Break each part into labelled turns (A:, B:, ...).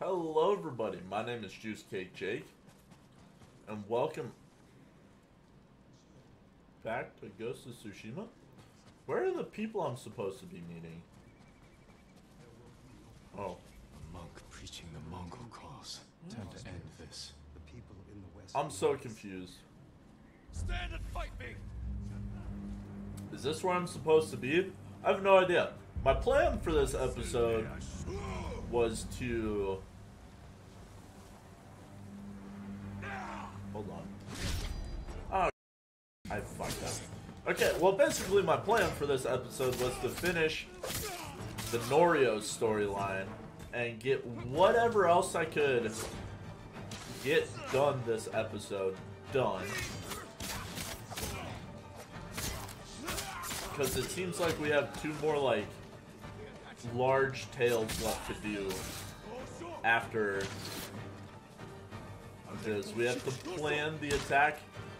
A: Hello, everybody. My name is Juice Cake Jake, and welcome back to Ghost of Tsushima. Where are the people I'm supposed to be meeting? Oh,
B: A monk preaching the Mongol cause. Time to end this.
C: The people in the west.
A: I'm so confused.
B: Stand and fight me!
A: Is this where I'm supposed to be? I have no idea. My plan for this episode was to. Hold on. Oh, I fucked up. Okay, well, basically, my plan for this episode was to finish the Norio storyline and get whatever else I could get done this episode done. Because it seems like we have two more, like, large tales left to do after this. We have to plan the attack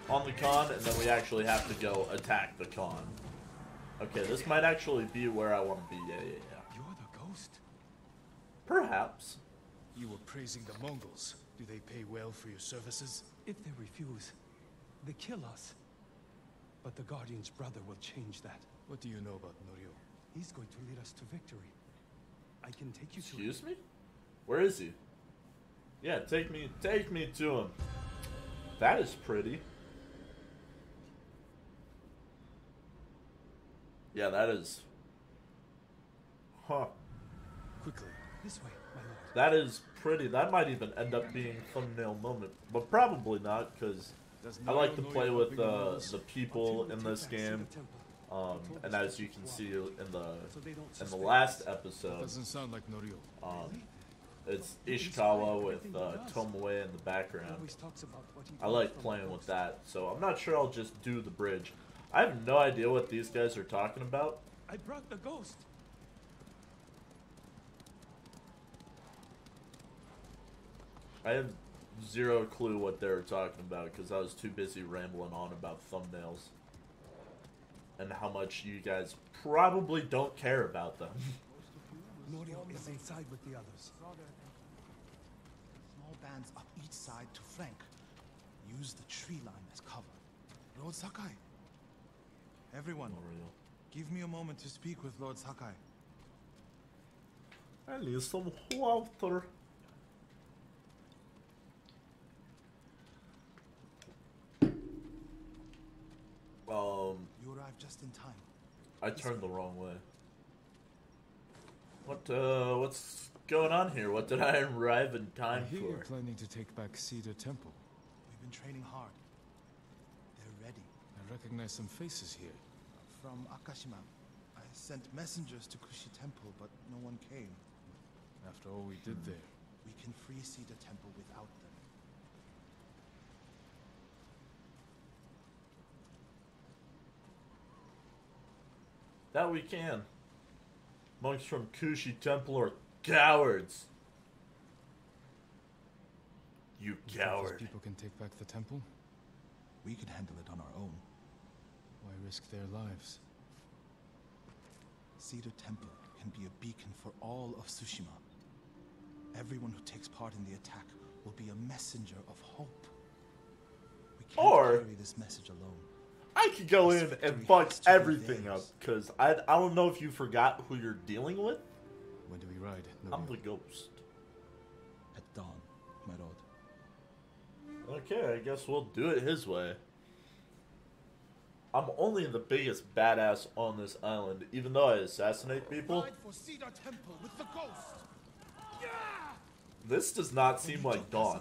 A: on the Khan, and then we actually have to go attack the Khan. Okay, this might actually be where I want to be. Yeah, yeah, yeah.
B: You're the ghost?
A: Perhaps.
B: You were praising the Mongols. Do they pay well for your services?
C: If they refuse, they kill us. But the Guardian's brother will change that.
B: What do you know about Norio?
C: He's going to lead us to victory. I can take you to
A: Excuse me? Where is he? Yeah, take me, take me to him. That is pretty. Yeah, that is. Huh.
B: Quickly.
C: This way, my lord.
A: That is pretty. That might even end up being thumbnail moment, but probably not because I like to play with uh, the people in this game.
C: Temple.
A: Um, and as you can see in the
C: so they don't
A: in the last episode,
B: Doesn't sound like Norio.
A: um, it's
C: It's
A: Ishikawa with uh. Tomoe in the background.
C: always talks about what he
A: I like playing with that, so I'm not sure I'll just do the bridge. I have no idea what these guys are talking about.
C: I brought the ghost.
A: I have zero clue what they were talking about because I was too busy rambling on about thumbnails and how much you guys probably don't care about them.
C: Norio is inside with the others.
D: Small bands up each side to flank. Use the tree line as cover. Lord Sakai. Everyone,
A: Norio.
D: give me a moment to speak with Lord Sakai.
A: I need some water. Um,
D: You arrived just in time.
A: I turned the wrong way. What, uh, what's going on here? What did I arrive in
B: I
A: time
B: hear you're planning to take back Cedar Temple.
D: We've been training hard. They're ready.
B: I recognize some faces here.
D: From Akashima, I sent messengers to Kushi Temple, but no one came.
B: After all we did there.
D: We can free Cedar Temple without them.
A: That we can. Monks from Kushi Temple are cowards. You
B: You think those
A: coward.
B: people can take back the temple?
D: We can handle it on our own.
B: Why risk their lives?
D: Cedar Temple can be a beacon for all of Tsushima. Everyone who takes part in the attack will be a messenger of hope. We can't
A: Or-
D: carry this message alone.
A: I could go in and fuck
D: has to be
A: everything up because I, I don't know if you forgot who you're dealing with.
B: When do we ride?
A: No, I'm
B: Norio?
A: the ghost.
D: At dawn, my lord.
A: Okay, I guess we'll do it his way. I'm only the biggest badass on this island, even though I assassinate people.
D: Ride for Cedar Temple with the ghost. Yeah!
A: This does not seem like Dawn.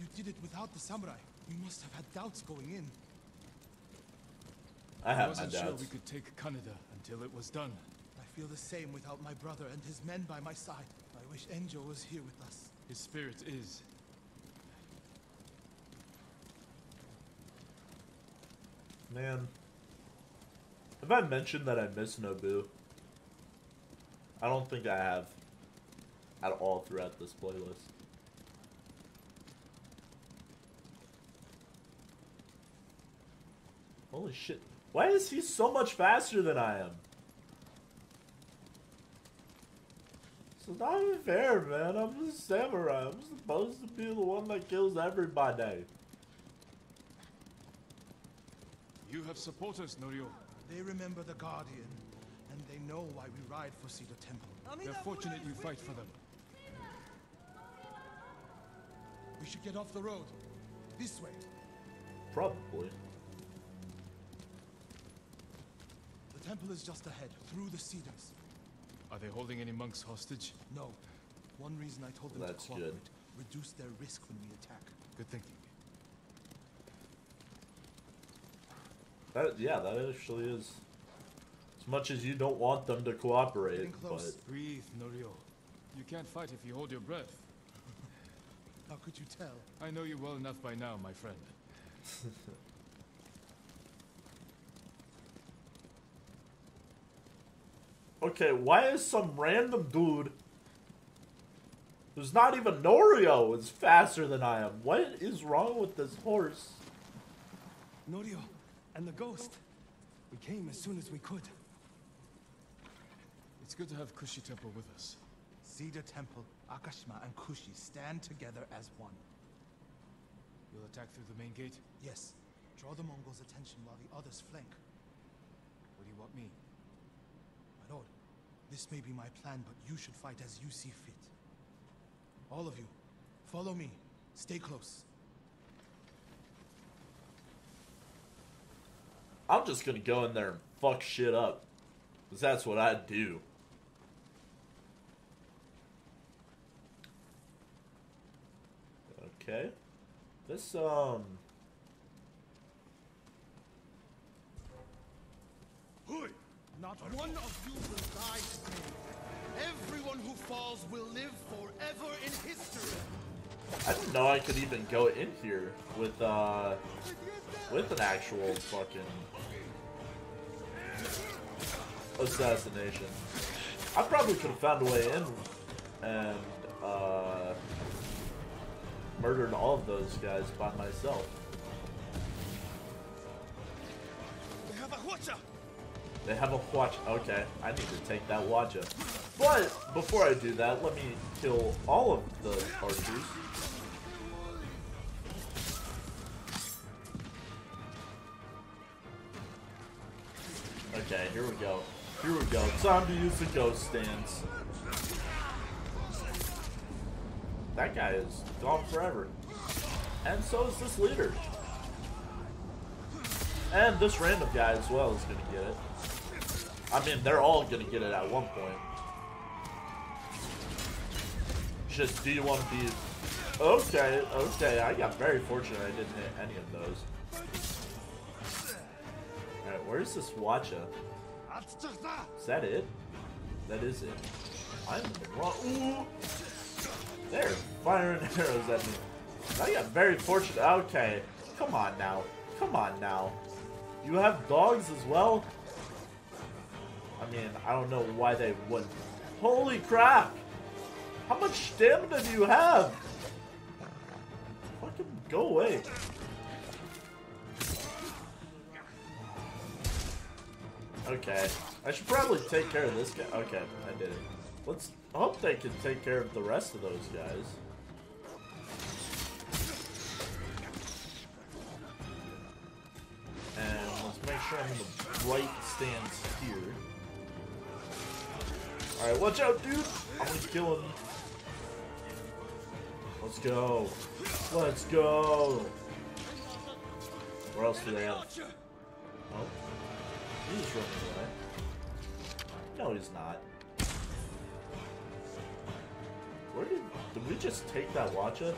D: You did it without the samurai. You must have had doubts going in.
A: I
B: I
A: have my
B: wasn't sure
A: doubts.
B: we could take Kaneda until it was done.
D: I feel the same without my brother and his men by my side. I wish Enjo was here with us.
B: His spirit is.
A: Man. Have I mentioned that I miss Nobu? I don't think I have. At all throughout this playlist. Holy shit. Why is he so much faster than I am? It's not even fair, man. I'm the samurai. I'm supposed to be the one that kills everybody.
B: You have supporters, Norio.
D: They remember the Guardian, and they know why we ride for Cedar Temple.
B: They're fortunate you fight for them.
D: We should get off the road. This way.
A: Probably.
D: Temple is just ahead, through the cedars.
B: Are they holding any monks hostage?
D: No. One reason I told them
A: That's
D: to cooperate.
A: good.
D: Reduce their risk when we attack.
B: Good thinking.
A: That yeah, that actually is. As much as you don't want them to cooperate,
D: Getting
A: but.
B: Breathe, Norio. You can't fight if you hold your breath.
D: How could you tell?
B: I know you well enough by now, my friend.
A: okay, why is some random dude who's not even Norio is faster than I am? What is wrong with this horse?
C: Norio and the ghost. We came as soon as we could.
B: It's good to have Kushi Temple with us.
D: Cedar Temple, Akashima, and Kushi stand together as one.
B: You'll attack through the main gate?
D: Yes. Draw the Mongols' attention while the others flank.
B: What do you want me?
D: This may be my plan, but you should fight as you see fit. All of you, follow me. Stay close.
A: I'm just gonna go in there and fuck shit up. Because that's what I do. Okay. This, um.
E: Not one of you will die today. Everyone who falls will live forever in history.
A: I didn't know I could even go in here with, uh. With an actual fucking. Assassination. I probably could have found a way in and, uh. Murdered all of those guys by myself.
E: They have a
A: watch. Okay, I need to take that watcha. But before I do that, let me kill all of the archers. Okay, here we go. Here we go. Time to use the ghost stance. That guy is gone forever. And so is this leader. And this random guy as well is gonna get it. I mean, they're all gonna get it at one point. Just, do you want to be... Okay, okay, I got very fortunate I didn't hit any of those. Alright, where's this Watcha? Is that it? That is it. I'm wrong... Ooh! They're firing arrows at me. I got very fortunate. Okay, come on now. Come on now. You have dogs as well? I mean, I don't know why they wouldn't. Holy crap! How much stamina do you have? Fucking go away. Okay. I should probably take care of this guy. Okay, I did it. Let's hope they can take care of the rest of those guys. And let's make sure I'm in the right stance here. Alright, watch out, dude! I'm gonna kill him. Let's go. Let's go! Where else do they have? Oh. He's running away. No, he's not. Where did... Did we just take that Watcha?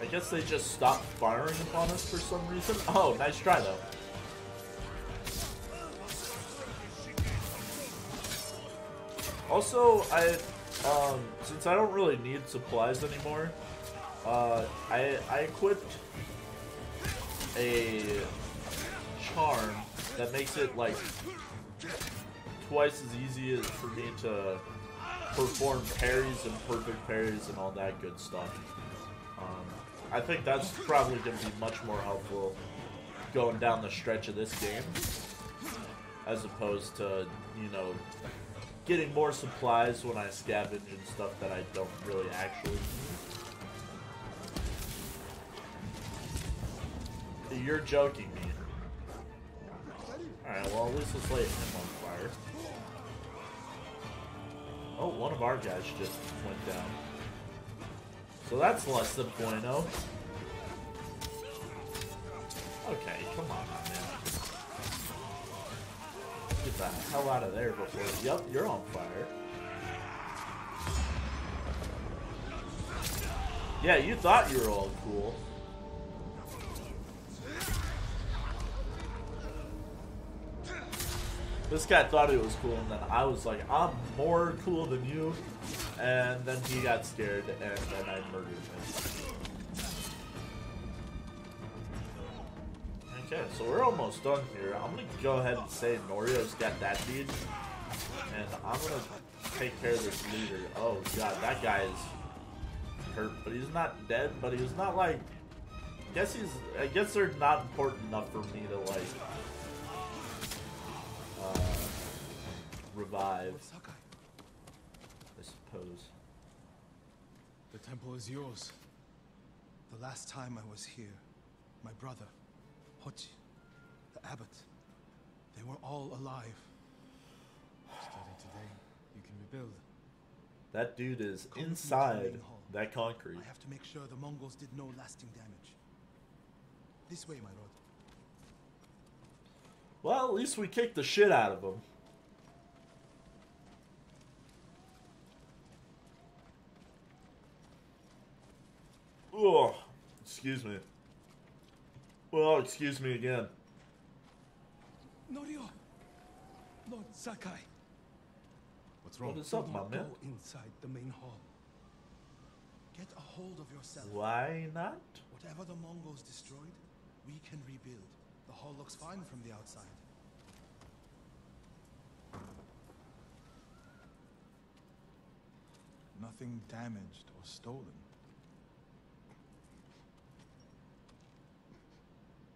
A: I guess they just stopped firing upon us for some reason. Oh, nice try, though. Also, I, um, since I don't really need supplies anymore, uh, I, I equipped a charm that makes it, like, twice as easy as for me to perform parries and perfect parries and all that good stuff. Um, I think that's probably going to be much more helpful going down the stretch of this game as opposed to, you know, getting more supplies when I scavenge and stuff that I don't really actually need. You're joking me. Alright, well at least let's him on fire. Oh, one of our guys just went down. So that's less than point oh. Okay, come on, man. Get the hell out of there before. Yup, you're on fire. Yeah, you thought you were all cool. This guy thought it was cool, and then I was like, I'm more cool than you. And then he got scared, and then I murdered him. Okay, so we're almost done here. I'm gonna go ahead and say Norio's got that lead. And I'm gonna take care of this leader. Oh god, that guy is hurt, but he's not dead, but he's not like I guess he's I guess they're not important enough for me to like uh, revive, I suppose.
B: The temple is yours.
D: The last time I was here, my brother, Hochi, the abbot, they were all alive.
B: Starting today, you can rebuild.
A: That dude is
D: Come
A: inside that concrete.
D: I have to make sure the Mongols did no lasting damage. This way, my lord.
A: Well, at least we kicked the shit out of them. Oh, excuse me. Well, excuse me again.
C: Norio! Lord Sakai,
B: What's wrong?
A: is
C: do
A: up, my
C: not
A: man?
C: go inside the main hall.
D: Get a hold of yourself.
A: Why not?
D: Whatever the Mongols destroyed, we can rebuild. The hall looks fine from the outside. Nothing damaged or stolen.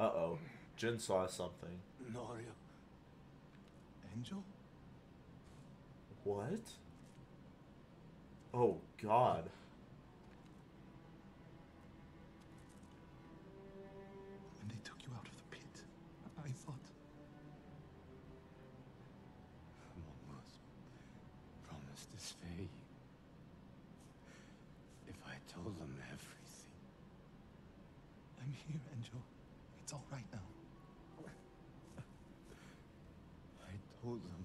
A: Uh oh. Jin saw something.
C: Norio,
D: Angel?
A: What? Oh, God.
D: When they took you out of the pit, I thought.
F: Mongols promised to spare you. If I told them everything.
D: I'm here, Angel. It's all right now.
F: I told them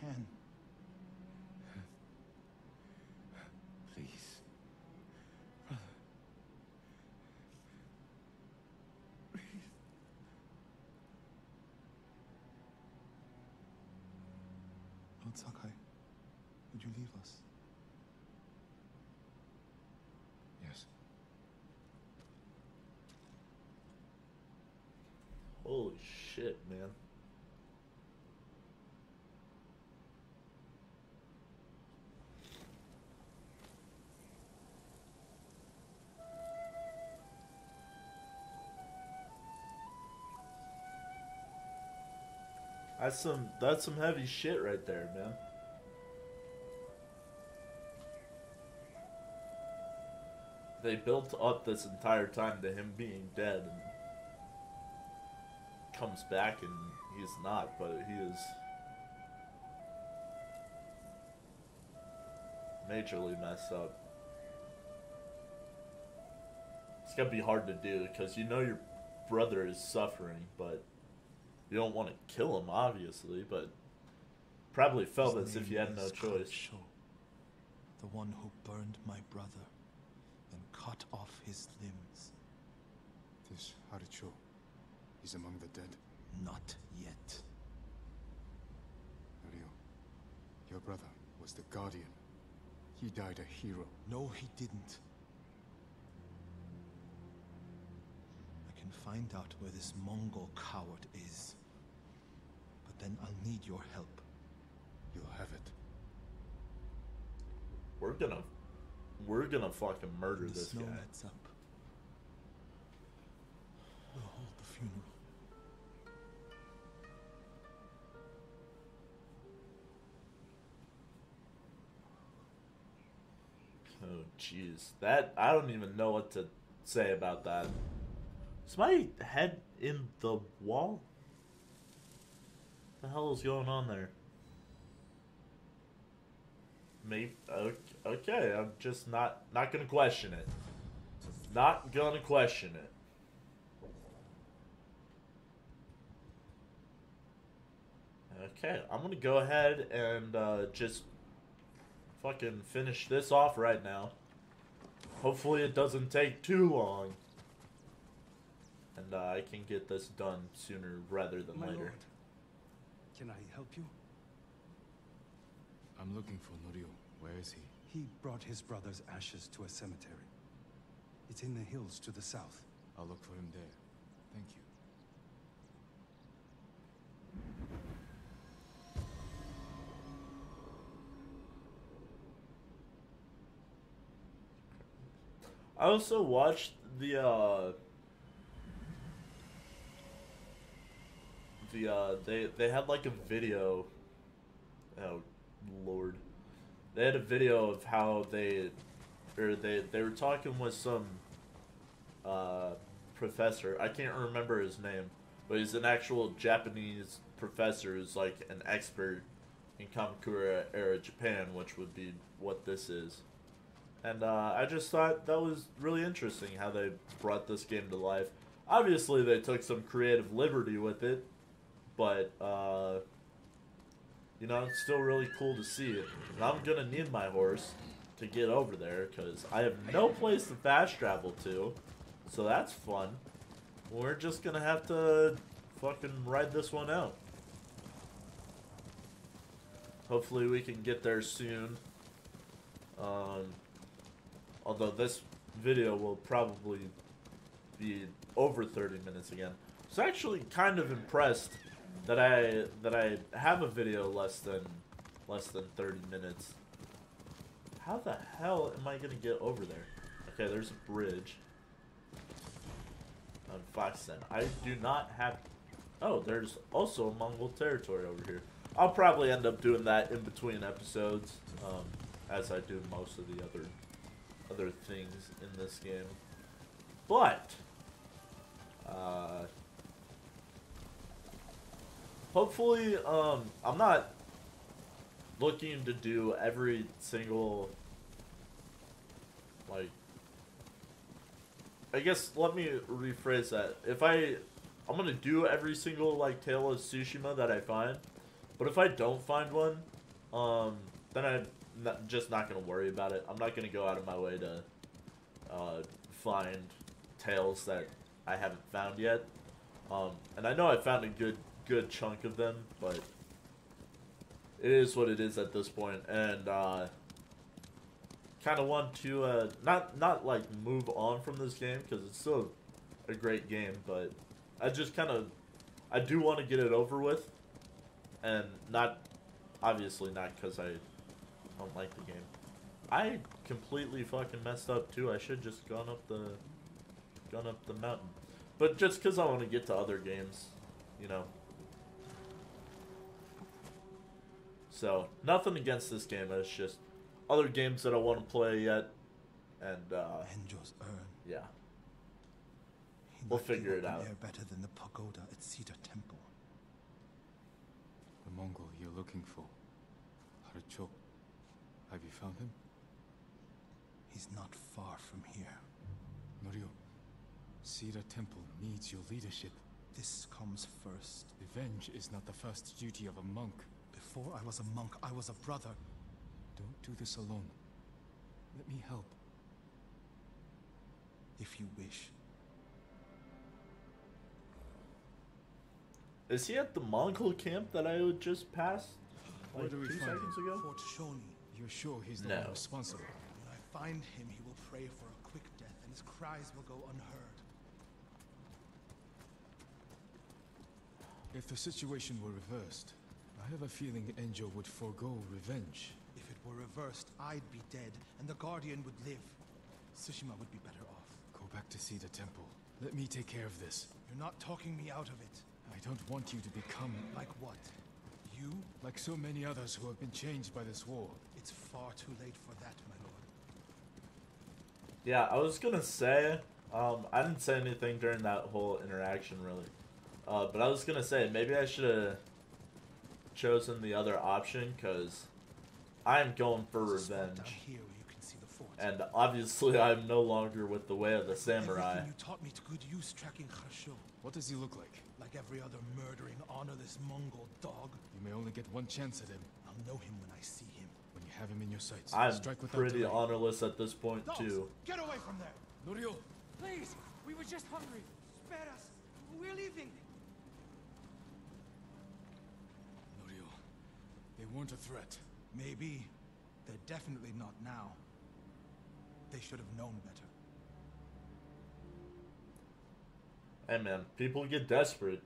D: Yes, you can.
F: Please.
D: Lord oh, Sakai, would you leave us?
B: Yes.
A: Holy shit, man. That's some that's some heavy shit right there, man. They built up this entire time to him being dead and comes back and he's not, but he is majorly messed up. It's gonna be hard to do because you know your brother is suffering, but you don't want to kill him, obviously. But probably felt
D: His
A: as if
D: name
A: you had no choice.
D: Katsho, the one who burned my brother, and cut off his limbs.
B: This Harsho is among the dead.
D: Not yet.
B: Your brother was the Guardian. He died a hero.
D: No, he didn't. Can find out where this Mongol coward is. But then I'll need your help.
B: You'll have it.
A: We're gonna, we're gonna fucking murder
D: the
A: this
D: snow
A: guy.
D: lets up. We'll hold the funeral.
A: Oh jeez, that I don't even know what to say about that. Is my head in the wall? the hell is going on there? Maybe okay. I'm just not not gonna question it. Not gonna question it. Okay, I'm gonna go ahead and uh, just fucking finish this off right now. Hopefully, it doesn't take too long. And uh, I can get this done sooner rather than
C: My
A: later.
C: lord, can I help you?
B: I'm looking for Norio. Where is he?
C: He brought his brother's ashes to a cemetery. It's in the hills to the south.
B: I'll look for him there. Thank you.
A: I also watched the uh the uh they they had like a video. Oh lord. They had a video of how they or they they were talking with some uh professor. I can't remember his name but he's an actual Japanese professor who's like an expert in Kamakura era Japan which would be what this is. And uh, I just thought that was really interesting how they brought this game to life. Obviously, they took some creative liberty with it, but uh, you know, it's still really cool to see it. And I'm gonna need my horse to get over there because I have no place to fast travel to, so that's fun. We're just gonna have to fucking ride this one out. Hopefully, we can get there soon. Um, although this video will probably be over 30 minutes again. Was actually kind of impressed that I that I have a video less than less than 30 minutes. How the hell am I gonna get over there? Okay, there's a bridge on Foxen. I do not have. Oh, there's also a Mongol territory over here. I'll probably end up doing that in between episodes, um, as I do most of the other other things in this game. But uh, hopefully, um, I'm not looking to do every single like. I guess let me rephrase that. If I, I'm gonna do every single like Tale of Tsushima that I find, but if I don't find one, um, then I'm not, just not gonna worry about it. I'm not gonna go out of my way to uh, find tales that I haven't found yet. Um, and I know I found a good good chunk of them, but it is what it is at this. And uh, kind of want to uh, not not like move on from this game because it's still a great game, but I just kind of I do want to get it over with, and not obviously not because I don't like the game. I completely fucking messed up too. I should just gone up the gone up the mountain. But just cuz I want to get to other games, you know. So, nothing against this game. It's just other games that I want to play yet and uh
D: Enjo's urn.
A: yeah.
D: He
A: We'll figure it out.
D: air better than the pagoda at Cedar Temple.
B: The Mongol you're looking for. Harsho. Have you found him?
D: He's not far from here.
B: Norio. Cedar Temple needs your leadership.
D: This comes first.
B: Revenge is not the first duty of a monk.
D: Before I was a monk, I was a brother.
B: Don't do this alone. Let me help.
D: If you wish.
A: Is he at the Mongol camp that I just passed?
B: Where
A: like
B: do we
A: two
B: find
A: seconds
B: him?
A: ago.
E: Fort Shoni.
B: You're sure he's the
A: No.
B: one responsible?
E: When I find him, he will pray for a quick death, and his cries will go unheard.
B: If the situation were reversed, I have a feeling Enjo would forego revenge.
E: If it were reversed, I'd be dead, and the Guardian would live. Tsushima would be better off.
B: Go back to Cedar Temple. Let me take care of this.
E: You're not talking me out of it.
B: I don't want you to become
E: Like what? You?
B: like so many others who have been changed by this war.
E: It's far too late for that, my lord.
A: Yeah, I was gonna say, um, I didn't say anything during that whole interaction really, uh, but I was gonna say maybe I should have chosen the other option because I'm going for
E: There's a spot
A: revenge,
E: here you can see the fort.
A: and obviously I'm no longer with the way of the samurai.
E: Everything you taught me to good use tracking Harsho.
B: What does he look like?
E: Like every other murdering, honorless Mongol dog.
B: You may only get one chance at him.
E: I'll know him when I see him.
B: When you have him in your sights,
A: I'm
B: strike without
A: pretty
B: delay.
A: honorless at this point
E: Dogs,
A: too.
E: get away from there!
B: Norio,
G: Please, we were just hungry. Spare us. We're leaving.
B: Norio, they weren't a threat.
E: Maybe. They're definitely not now. They should have known better.
A: Hey man, people get desperate.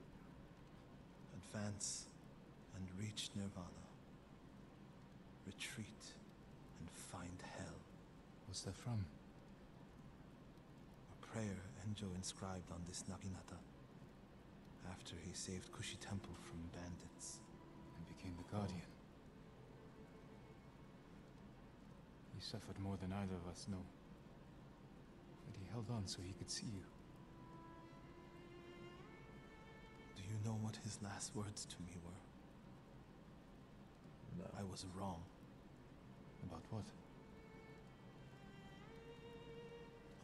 D: Advance and reach Nirvana. Retreat and find hell.
B: What's that from?
D: A prayer Enjo inscribed on this Naginata after he saved Kushi Temple from bandits.
B: And became the Guardian. He suffered more than either of us know. But he held on so he could see you.
D: Do you know what his last words to me were?
A: No.
D: I was wrong.
B: About what?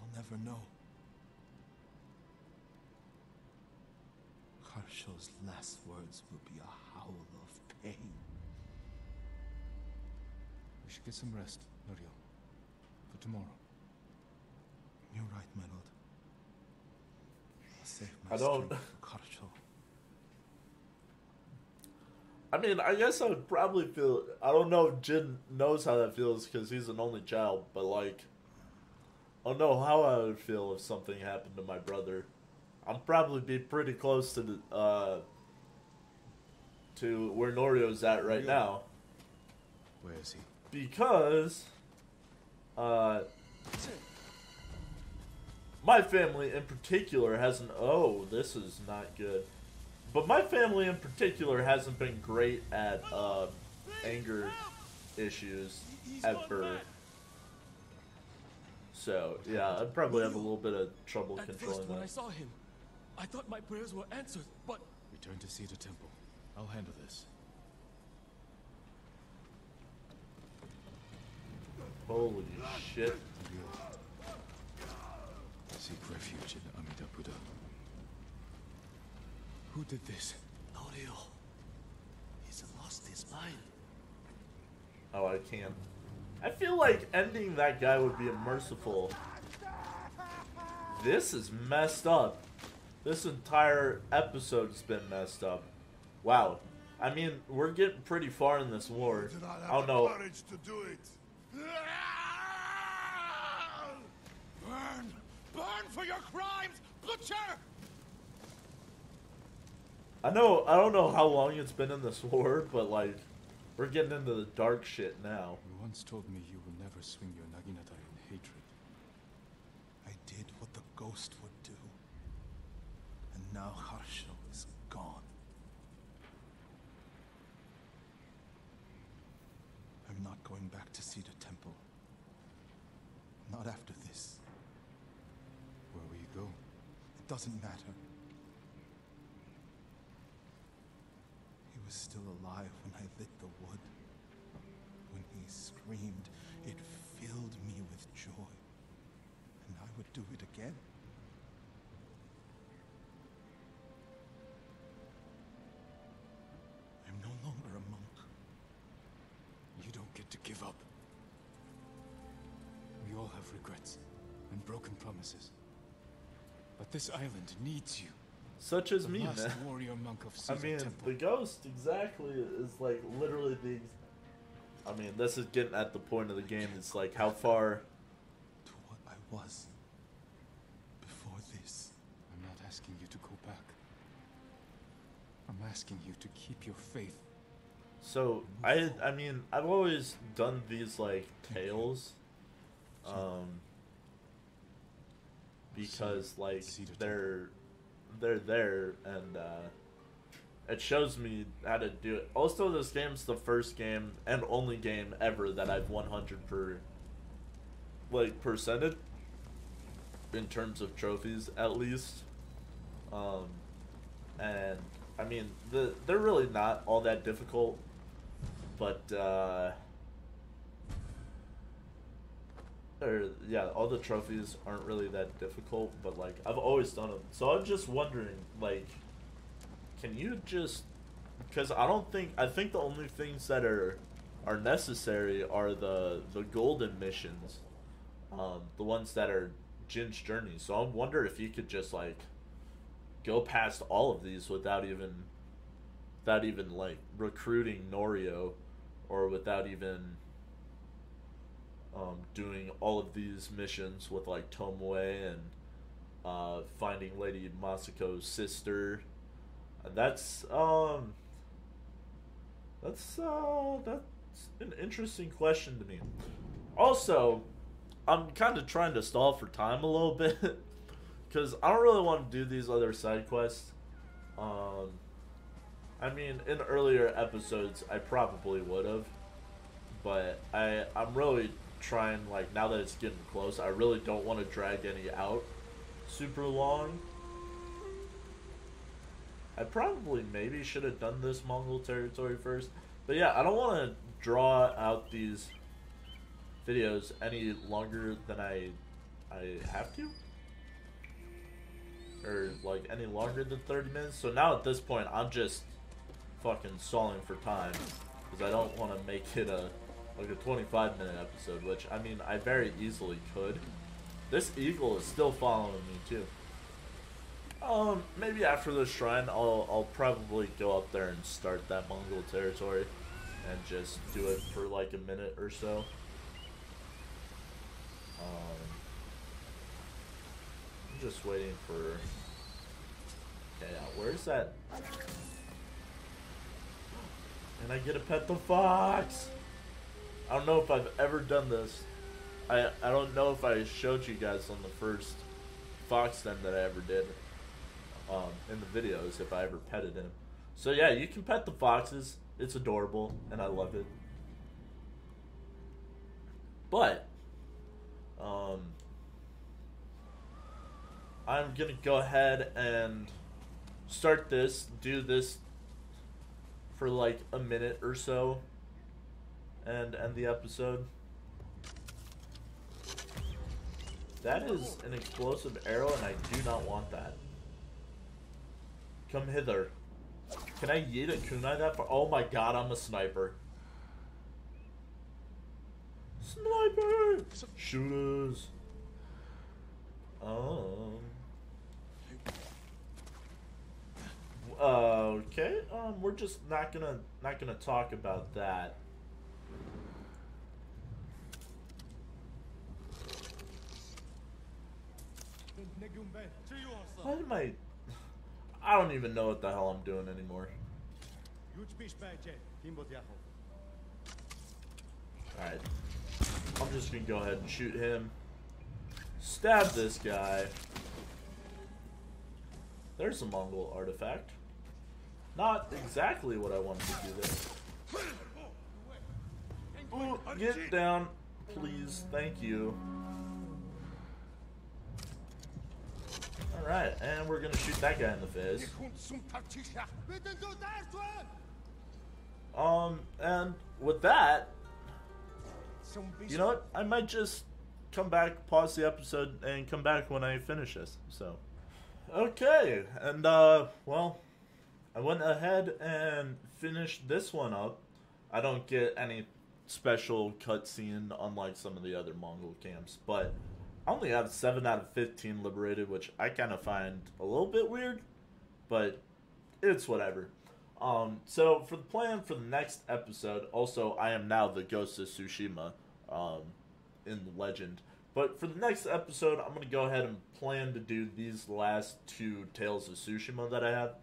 D: I'll never know. Harsho's last words will be a howl of pain.
B: We should get some rest, Norio. For tomorrow.
D: You're right, my lord. I'll save my
A: I don't-
D: strength for Harsho.
A: I mean, I guess I would probably feel. I don't know if Jin knows how that feels because he's an only child, but like, I don't know how I would feel if something happened to my brother. I'd probably be pretty close to the uh to where Norio's at right now
B: Where is he?
A: because uh my family in particular hasn't oh this is not good but my family in particular hasn't been great at uh anger issues ever so yeah i'd probably have a little bit of trouble
G: At first,
A: controlling
G: when I
A: that
G: saw him, I thought my prayers were answered, but
B: Return to Cedar Temple. I'll handle this.
A: Holy shit.
B: Seek refuge in Amida Buddha. Who did this?
E: Norio. He's lost his mind.
A: oh i can't. I feel like ending that guy would be a merciful. This is messed up. This entire episode's been messed up. Wow. I mean we're getting pretty far in this war.
E: Do not
A: i don't know
E: courage to do it. Burn! Burn for your crimes, butcher!
A: I know I don't know how long it's been in this war, but like we're getting into the dark shit now.
B: You once told me you will never swing your Naginata in hatred.
D: I did what the ghost would do. And now Harsho is gone. I'm not going back to Cedar Temple. Not after this.
B: Where will you go?
D: It doesn't matter. He was still alive when I lit the wood. When he screamed, it filled me with joy. And I would do it again.
B: But this island needs you.
A: Such as
B: The
A: me,
B: last
A: man.
B: warrior monk of
A: I mean,
B: Temple.
A: the ghost exactly is like literally the I mean, this is getting at the point of the game. It's like how far.
D: To what I was before this.
B: I'm not asking you to go back. I'm asking you to keep your faith.
A: So I, I mean, I've always done these like tales, um, because like they're they're there and uh, it shows me how to do it. Also, this game's the first game and only game ever that I've 100 per like percented in terms of trophies at least. Um, and I mean, the they're really not all that difficult, but uh, or yeah, all the trophies aren't really that difficult. But like, I've always done them, so I'm just wondering, like, can you just? Because I don't think I think the only things that are are necessary are the the golden missions, um, the ones that are Jin's journey. So I wonder if you could just like go past all of these without even without even like recruiting Norio or without even um, doing all of these missions with like Tomoe and uh, finding Lady Masako's sister. That's um that's uh that's an interesting question to me. Also, I'm kind of trying to stall for time a little bit because I don't really want to do these other side quests. Um, I mean, in earlier episodes, I probably would have, but I I'm really trying like now that it's getting close, I really don't want to drag any out super long. I probably maybe should have done this Mongol territory first, but yeah, I don't want to draw out these videos any longer than I I have to or like any longer than 30 minutes. So now at this point, I'm just fucking stalling for time because I don't want to make it a like a 25 minute episode, which I mean I very easily could. This eagle is still following me too. Um, maybe after the shrine, I'll I'll probably go up there and start that Mongol territory, and just do it for like a minute or so. Um, I'm just waiting for. Okay, where's that? And I get a pet the fox. I don't know if I've ever done this. I I don't know if I showed you guys on the first fox den that I ever did. Um, in the videos, if I ever petted him. So yeah, you can pet the foxes. It's adorable, and I love it. But, um, I'm gonna go ahead and start this, do this for like a minute or so, and end the episode. That is an explosive arrow, and I do not want that. Come hither. Can I yeet a kunai that far? Oh my god, I'm a sniper. Sniper! Shooters! Um. Okay. Um, we're just not gonna not gonna talk about that. Why am I? I don't even know what the hell I'm doing anymore. Alright. I'm just gonna go ahead and shoot him. Stab this guy. There's a Mongol artifact. Not exactly what I wanted to do there. Ooh, get down, please. Thank you. Alright, and we're gonna shoot that guy in the face. Um, and with that, you know what? I might just come back, pause the episode, and come back when I finish this. So, okay, and uh, well, I went ahead and finished this one up. I don't get any special cutscene unlike some of the other Mongol camps, but I only have 7 out of 15 liberated, which I kind of find a little bit weird, but it's whatever. Um, so for the plan for the next episode, also I am now the Ghost of Tsushima, um, in Legend. But for the next episode, I'm gonna go ahead and plan to do these last two Tales of Tsushima that I have,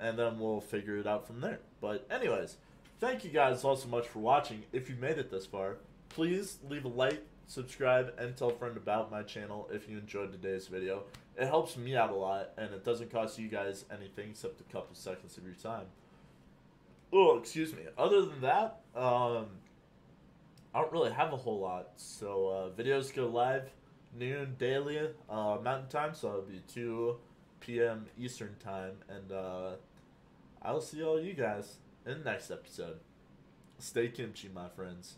A: and then we'll figure it out from there. But anyways, thank you guys all so much for watching. If you made it this far, please leave a like, subscribe, and tell a friend about my channel if you enjoyed today's video. It helps me out a lot, and it doesn't cost you guys anything except a couple seconds of your time. Oh, excuse me. Other than that, um, I don't really have a whole lot. So uh, videos go live noon daily uh, Mountain Time, so it'll be 2 p.m. Eastern Time, and uh, I'll see all you guys in the next episode. Stay kimchi, my friends.